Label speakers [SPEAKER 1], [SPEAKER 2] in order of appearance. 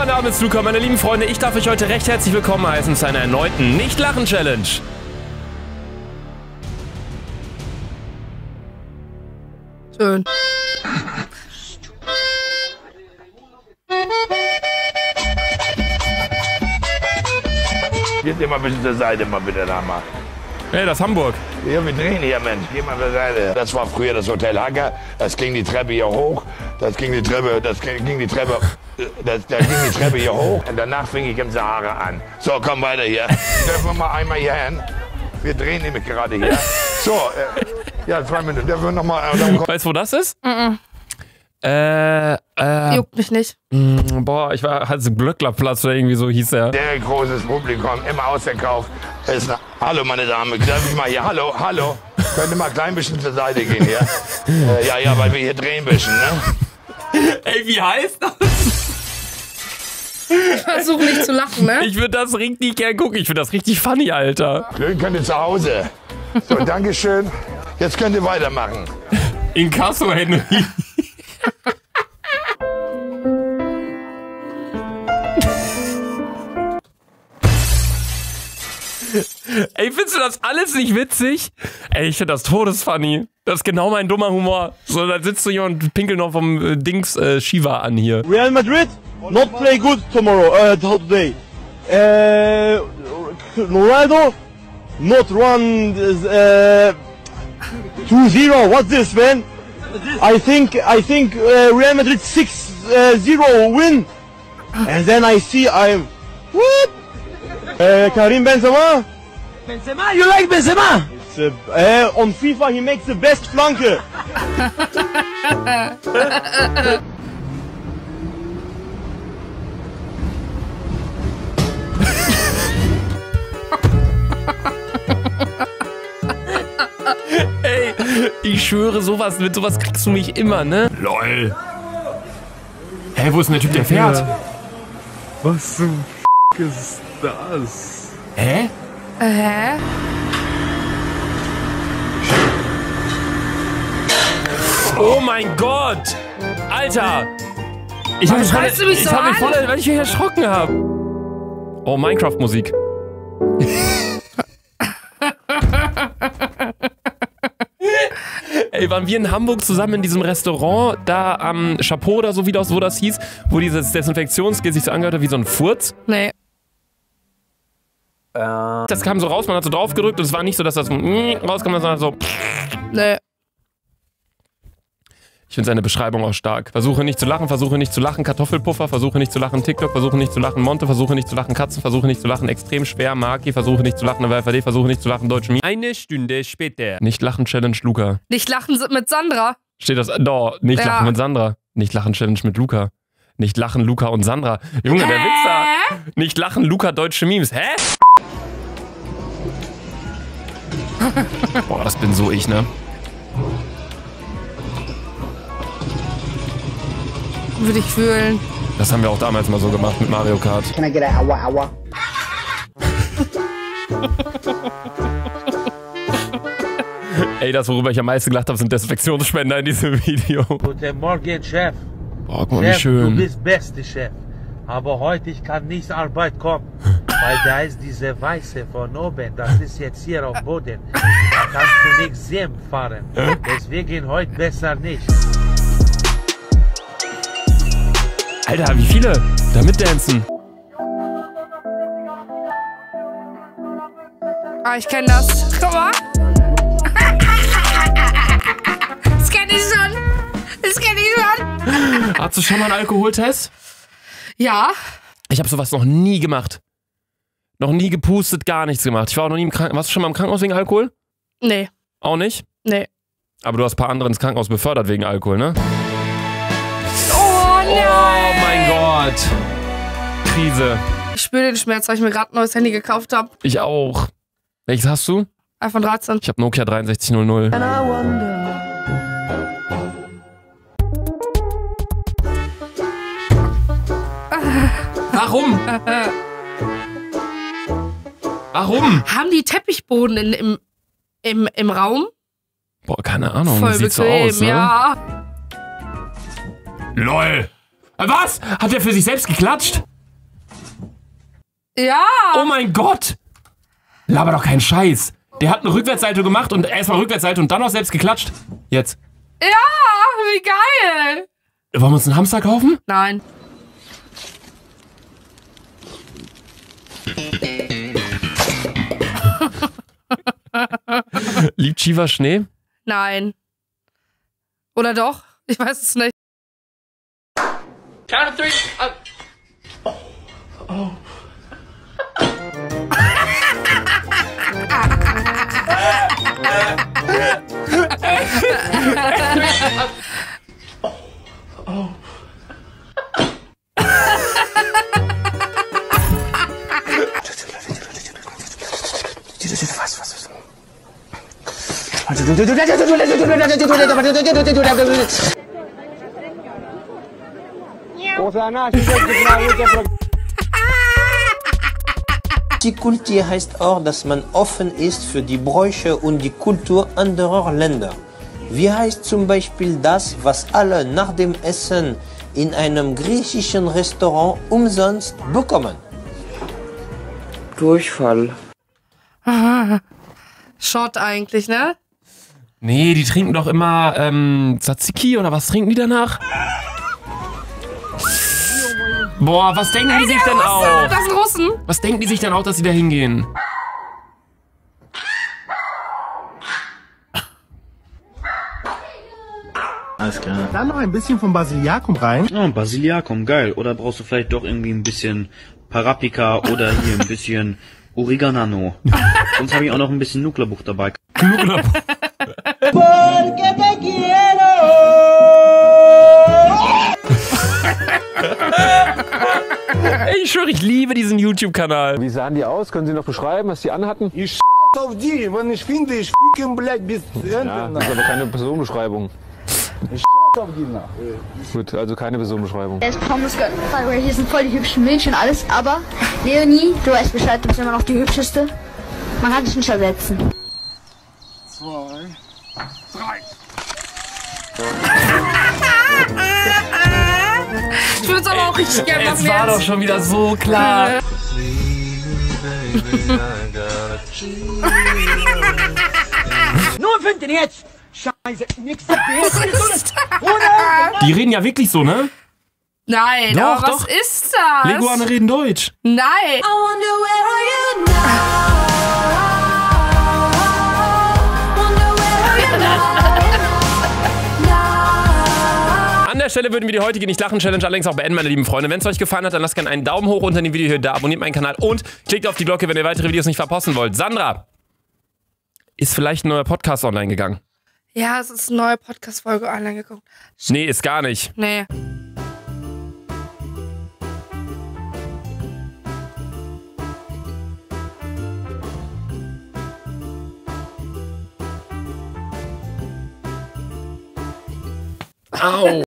[SPEAKER 1] mein Name ist Luca, meine lieben Freunde. Ich darf euch heute recht herzlich willkommen heißen zu einer erneuten Nicht-Lachen-Challenge.
[SPEAKER 2] Schön.
[SPEAKER 3] Geht immer ein bisschen zur Seite mal bitte da mal.
[SPEAKER 1] Hey, das ist Hamburg.
[SPEAKER 3] Ja, wir drehen hier, Mensch. Geh mal zur Seite. Das war früher das Hotel Hacker. Das ging die Treppe hier hoch. Das ging die Treppe, das ging die Treppe, das, da ging die Treppe hier hoch. Und danach fing ich im Sahara an. So, komm weiter hier. Dürfen wir mal einmal hier hin? Wir drehen nämlich gerade hier. So, äh, ja, zwei Minuten. Dürfen wir noch mal, äh,
[SPEAKER 1] Weißt du, wo das ist? Äh, äh,
[SPEAKER 2] Juckt mich nicht.
[SPEAKER 1] mh, boah, ich war, halt Blöcklerplatz oder irgendwie so hieß der.
[SPEAKER 3] Sehr großes Publikum, immer ausverkauft. Ist hallo, meine Damen, darf ich mal hier? Hallo, hallo. Könnt ihr mal ein klein bisschen zur Seite gehen hier? äh, ja, ja, weil wir hier drehen bisschen, ne?
[SPEAKER 1] Ey, wie heißt das?
[SPEAKER 2] Versuch nicht zu lachen, ne?
[SPEAKER 1] Ich würde das richtig gern gucken. Ich finde das richtig funny, Alter.
[SPEAKER 3] Glück könnt ihr zu Hause. So, Dankeschön. Jetzt könnt ihr weitermachen.
[SPEAKER 1] Inkasso Henry. Ey, findest du das alles nicht witzig? Ey, ich finde das todesfunny. Das ist genau mein dummer Humor. So, da sitzt du hier und pinkelt noch vom äh, Dings äh, Shiva an hier.
[SPEAKER 4] Real Madrid not play good tomorrow, uh, today. Uh, Ronaldo not run uh, 2-0. What's this, man? I think I think uh, Real Madrid 6-0 win, and then I see I'm what? Uh, Karim Benzema.
[SPEAKER 5] Benzema, you like Benzema?
[SPEAKER 4] It's, uh, uh, on FIFA he makes the best flanke.
[SPEAKER 1] Ey, ich schwöre, sowas, mit sowas kriegst du mich immer, ne? LOL. Hä, wo ist denn der Typ, der fährt?
[SPEAKER 6] Was zum F ist das?
[SPEAKER 1] Hä?
[SPEAKER 2] Hä?
[SPEAKER 1] Oh mein Gott! Alter! Ich
[SPEAKER 2] Warum
[SPEAKER 1] hab voll,
[SPEAKER 2] du mich
[SPEAKER 1] ich
[SPEAKER 2] so
[SPEAKER 1] hab mich
[SPEAKER 2] an?
[SPEAKER 1] voll, weil ich mich erschrocken habe. Oh, Minecraft-Musik. Ey, waren wir in Hamburg zusammen in diesem Restaurant, da am Chapeau oder so, wie das, wo das hieß, wo dieses Desinfektionsgel sich so angehört hat wie so ein Furz?
[SPEAKER 2] Nee.
[SPEAKER 1] Das kam so raus, man hat so drauf gedrückt und es war nicht so, dass das so rauskam, sondern so.
[SPEAKER 2] Nee.
[SPEAKER 1] Ich finde seine Beschreibung auch stark. Versuche nicht zu lachen, versuche nicht zu lachen, Kartoffelpuffer, versuche nicht zu lachen, TikTok, versuche nicht zu lachen, Monte, versuche nicht zu lachen, Katzen, versuche nicht zu lachen, extrem schwer, Maki, versuche nicht zu lachen, WFD, versuche nicht zu lachen, Deutsche Mie. Eine Stunde später. Nicht lachen, Challenge Luca.
[SPEAKER 2] Nicht lachen mit Sandra.
[SPEAKER 1] Steht das? Doch, nicht
[SPEAKER 2] Ja.
[SPEAKER 1] lachen mit Sandra. Nicht lachen, Challenge mit Luca. Nicht lachen, Luca und Sandra. Junge, der Wichser. Nicht lachen, Luca, deutsche Memes. Hä? Boah, das bin so ich, ne?
[SPEAKER 2] Würde ich fühlen.
[SPEAKER 1] Das haben wir auch damals mal so gemacht mit Mario Kart.
[SPEAKER 5] Can I get a awa awa?
[SPEAKER 1] Ey, das, worüber ich am meisten gelacht habe, sind Desinfektionsspender in diesem Video.
[SPEAKER 7] Guten Morgen, Chef.
[SPEAKER 1] Boah, guck mal, wie
[SPEAKER 7] Chef, du
[SPEAKER 1] schön.
[SPEAKER 7] bist beste Chef. Aber heute ich kann nicht zur Arbeit kommen, weil da ist diese Weiße von oben. Das ist jetzt hier auf Boden. Da kannst du nicht sehen fahren. Deswegen heute besser nicht.
[SPEAKER 1] Alter, wie viele da mitdancen?
[SPEAKER 2] Ah, ich kenne das. Guck mal. Das kenne ich schon. Das kenne ich schon.
[SPEAKER 1] Hast du schon mal einen Alkoholtest?
[SPEAKER 2] Ja.
[SPEAKER 1] Ich habe sowas noch nie gemacht. Noch nie gepustet, gar nichts gemacht. Ich war auch noch nie im Krankenhaus. Warst du schon mal im Krankenhaus wegen Alkohol?
[SPEAKER 2] Nee.
[SPEAKER 1] Auch nicht?
[SPEAKER 2] Nee.
[SPEAKER 1] Aber du hast ein paar andere ins Krankenhaus befördert wegen Alkohol, ne?
[SPEAKER 2] Oh nein.
[SPEAKER 1] Oh mein Gott. Krise.
[SPEAKER 2] Ich spüre den Schmerz, weil ich mir gerade ein neues Handy gekauft habe.
[SPEAKER 1] Ich auch. Welches hast du?
[SPEAKER 2] iPhone 13.
[SPEAKER 1] Ich habe Nokia 6300. Warum? Warum?
[SPEAKER 2] Haben die Teppichboden in, im, im, im Raum?
[SPEAKER 1] Boah, keine Ahnung.
[SPEAKER 2] Voll
[SPEAKER 1] Sieht so
[SPEAKER 2] bequem,
[SPEAKER 1] aus, ne?
[SPEAKER 2] ja.
[SPEAKER 1] LOL. Was? Hat er für sich selbst geklatscht?
[SPEAKER 2] Ja.
[SPEAKER 1] Oh mein Gott! Laber doch keinen Scheiß. Der hat eine Rückwärtssalto gemacht und erstmal Rückwärtssalto und dann noch selbst geklatscht. Jetzt.
[SPEAKER 2] Ja, wie geil.
[SPEAKER 1] Wollen wir uns einen Hamster kaufen?
[SPEAKER 2] Nein.
[SPEAKER 1] Liebt Shiva Schnee?
[SPEAKER 2] Nein. Oder doch? Ich weiß es nicht.
[SPEAKER 8] Multikulti heißt auch, dass man offen ist für die Bräuche und die Kultur anderer Länder. Wie heißt zum Beispiel das, was alle nach dem Essen in einem griechischen Restaurant umsonst bekommen?
[SPEAKER 5] Durchfall.
[SPEAKER 2] Shot eigentlich, ne?
[SPEAKER 1] Nee, die trinken doch immer ähm, Tzatziki oder was trinken die danach? Boah, was denken die sich denn
[SPEAKER 2] Russe,
[SPEAKER 1] auch?
[SPEAKER 2] Das sind Russen.
[SPEAKER 1] Was denken die sich denn auch, dass sie da hingehen?
[SPEAKER 6] Alles klar.
[SPEAKER 4] Dann noch ein bisschen von Basiliakum rein.
[SPEAKER 6] Oh, Basiliakum, geil. Oder brauchst du vielleicht doch irgendwie ein bisschen Parapika oder hier ein bisschen Oregano. Sonst habe ich auch noch ein bisschen Nuklearbuch dabei.
[SPEAKER 1] Knoblauch. Ey, ich schwöre, ich liebe diesen YouTube-Kanal.
[SPEAKER 9] Wie sahen die aus? Können Sie noch beschreiben, was die anhatten?
[SPEAKER 4] Ich auf die, wenn ich finde, ich ficken, blöd, bis
[SPEAKER 9] Ja, das ist aber keine Personenbeschreibung.
[SPEAKER 4] auf die nach.
[SPEAKER 9] Gut, also keine Personenbeschreibung.
[SPEAKER 10] Er ist Pommes weil hier sind voll die hübschen Mädchen und alles, aber Leonie, du weißt Bescheid, du bist immer noch die hübscheste. Man kann dich nicht ersetzen.
[SPEAKER 2] Ich würde es aber auch richtig gerne
[SPEAKER 1] Es
[SPEAKER 2] machen.
[SPEAKER 1] war
[SPEAKER 2] jetzt.
[SPEAKER 1] doch schon wieder so klar.
[SPEAKER 5] Nur finden jetzt! Scheiße, nix
[SPEAKER 1] Die reden ja wirklich so, ne?
[SPEAKER 2] Nein,
[SPEAKER 1] Doch,
[SPEAKER 2] aber was
[SPEAKER 1] doch.
[SPEAKER 2] ist das?
[SPEAKER 1] Leguane reden Deutsch.
[SPEAKER 2] Nein.
[SPEAKER 1] An der Stelle würden wir die heutige Nicht-Lachen-Challenge allerdings auch beenden, meine lieben Freunde. Wenn es euch gefallen hat, dann lasst gerne einen Daumen hoch unter dem Video hier da, abonniert meinen Kanal und klickt auf die Glocke, wenn ihr weitere Videos nicht verpassen wollt. Sandra, ist vielleicht ein neuer Podcast online gegangen?
[SPEAKER 2] Ja, es ist eine neue Podcast-Folge online gekommen.
[SPEAKER 1] Nee, ist gar nicht.
[SPEAKER 2] Nee.
[SPEAKER 1] Au.